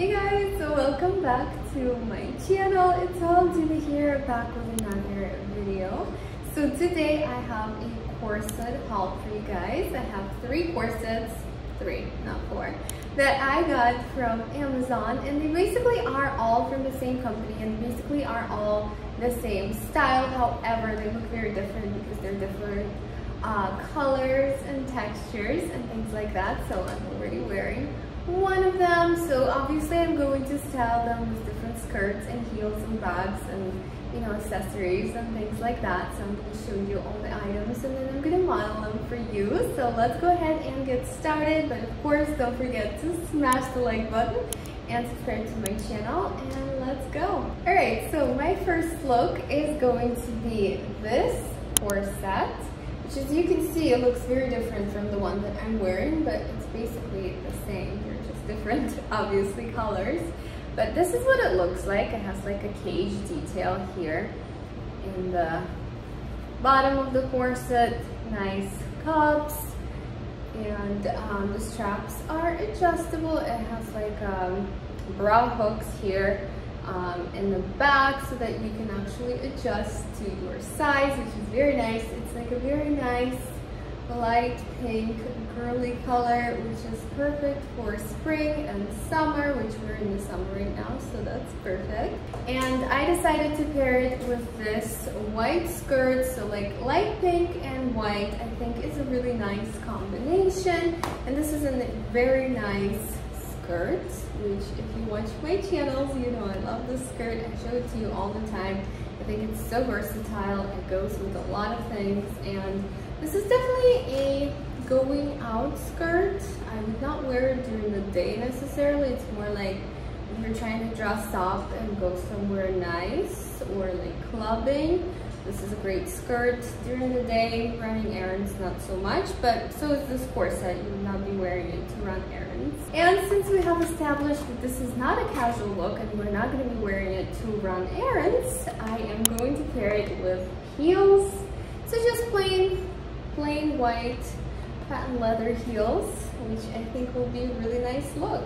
Hey guys, so welcome back to my channel. It's Valentina here, back with another video. So today I have a corset haul for you guys. I have three corsets, three, not four, that I got from Amazon and they basically are all from the same company and basically are all the same style. However, they look very different because they're different uh, colors and textures and things like that. So I'm already wearing one of them. So obviously I'm going to style them with different skirts and heels and bags and you know accessories and things like that. So I'm going to show you all the items and then I'm going to model them for you. So let's go ahead and get started. But of course don't forget to smash the like button and subscribe to my channel and let's go. Alright, so my first look is going to be this corset which as you can see it looks very different from the one that I'm wearing but it's basically the same. They're just different obviously colors. But this is what it looks like. It has like a cage detail here in the bottom of the corset. Nice cups. And um, the straps are adjustable. It has like um, bra hooks here um, in the back so that you can actually adjust to your size which is very nice. It's like a very nice light pink girly color which is perfect for spring and summer which we're in the summer right now so that's perfect. And I decided to pair it with this white skirt so like light pink and white I think is a really nice combination. And this is a very nice skirt which if you watch my channels you know I love this skirt I show it to you all the time I think it's so versatile it goes with a lot of things and this is definitely a going out skirt. I would not wear it during the day necessarily. It's more like if you're trying to dress up and go somewhere nice or like clubbing. This is a great skirt during the day. Running errands, not so much, but so is this corset. You would not be wearing it to run errands. And since we have established that this is not a casual look and we're not going to be wearing it to run errands, I am going to pair it with heels. So just plain plain white patent leather heels, which I think will be a really nice look.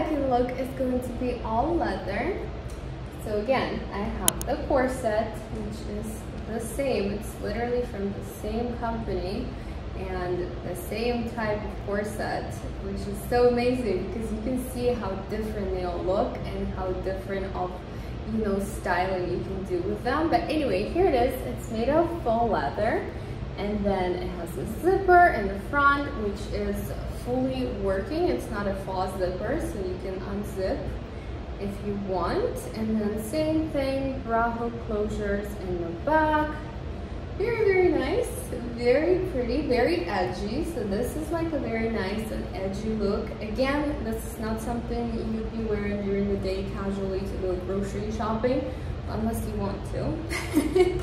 Second look is going to be all leather. So again, I have the corset, which is the same. It's literally from the same company and the same type of corset, which is so amazing because you can see how different they all look and how different of you know styling you can do with them. But anyway, here it is. It's made of faux leather and then it has a zipper in the front, which is fully working. It's not a false zipper, so you can unzip if you want. And then same thing, bra hook closures in the back. Very, very nice, very pretty, very edgy. So this is like a very nice and edgy look. Again, this is not something you'd be wearing during the day casually to go grocery shopping unless you want to.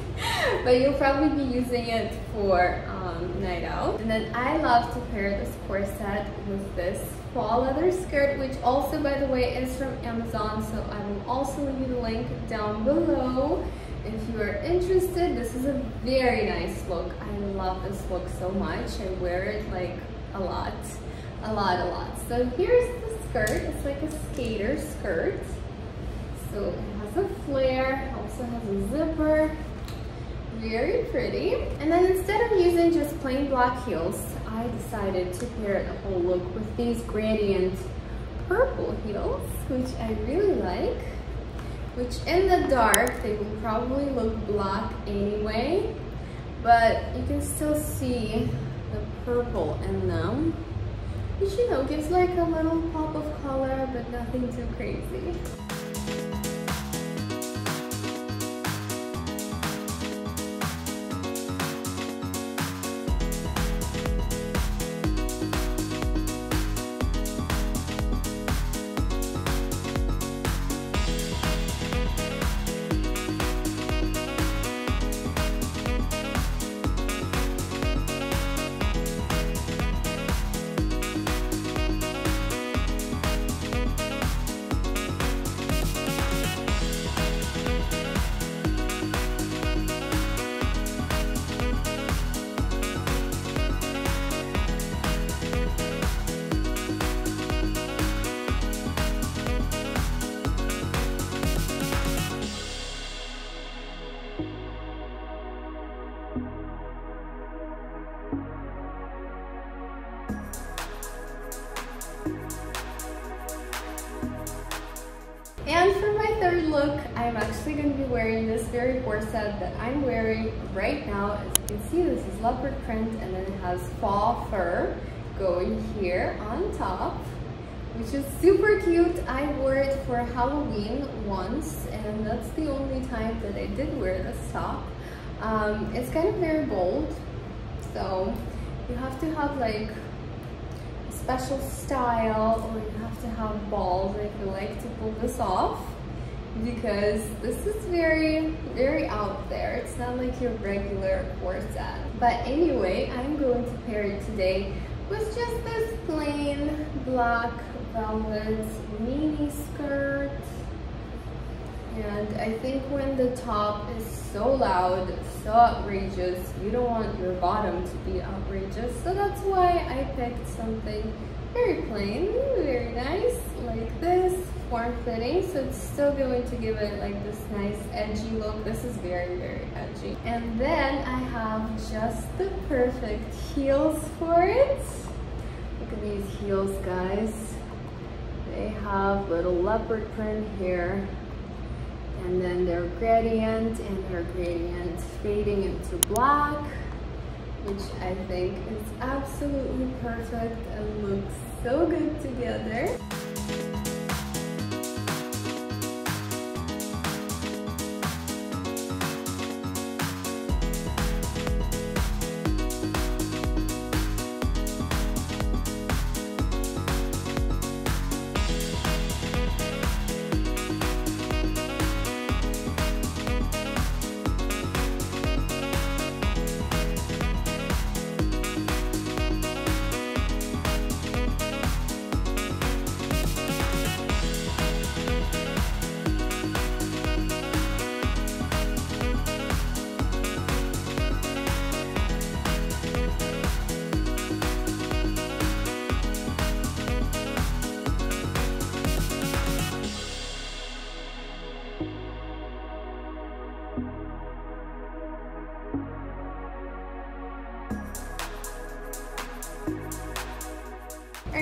but you'll probably be using it for um, Um, night out. And then I love to pair this corset with this faux leather skirt, which also, by the way, is from Amazon. So I will also leave the link down below. If you are interested, this is a very nice look. I love this look so much. I wear it like a lot, a lot, a lot. So here's the skirt. It's like a skater skirt. So it has a flare, also has a zipper, very pretty. And then instead of using just plain black heels, I decided to pair the whole look with these gradient purple heels, which I really like. Which in the dark, they will probably look black anyway, but you can still see the purple in them, which you know gives like a little pop of color but nothing too crazy. Look, I'm actually going to be wearing this very corset that I'm wearing right now. As you can see, this is leopard print and then it has faux fur going here on top, which is super cute. I wore it for Halloween once and that's the only time that I did wear this top. Um, it's kind of very bold, so you have to have like a special style or you have to have balls if you like to pull this off because this is very very out there. It's not like your regular corset but anyway i'm going to pair it today with just this plain black velvet mini skirt. And I think when the top is so loud, so outrageous, you don't want your bottom to be outrageous. So that's why I picked something very plain, very nice, like this, form-fitting. So it's still going to give it like this nice edgy look. This is very, very edgy. And then I have just the perfect heels for it. Look at these heels, guys. They have little leopard print here and then they're gradient and they're gradient fading into black which I think is absolutely perfect and looks so good together.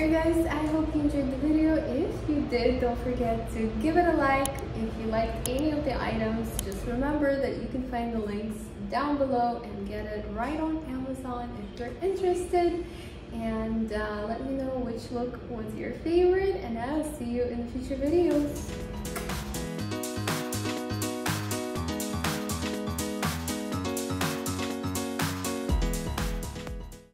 Alright guys, I hope you enjoyed the video. If you did, don't forget to give it a like. If you liked any of the items, just remember that you can find the links down below and get it right on Amazon if you're interested. And uh, let me know which look was your favorite and I'll see you in the future videos.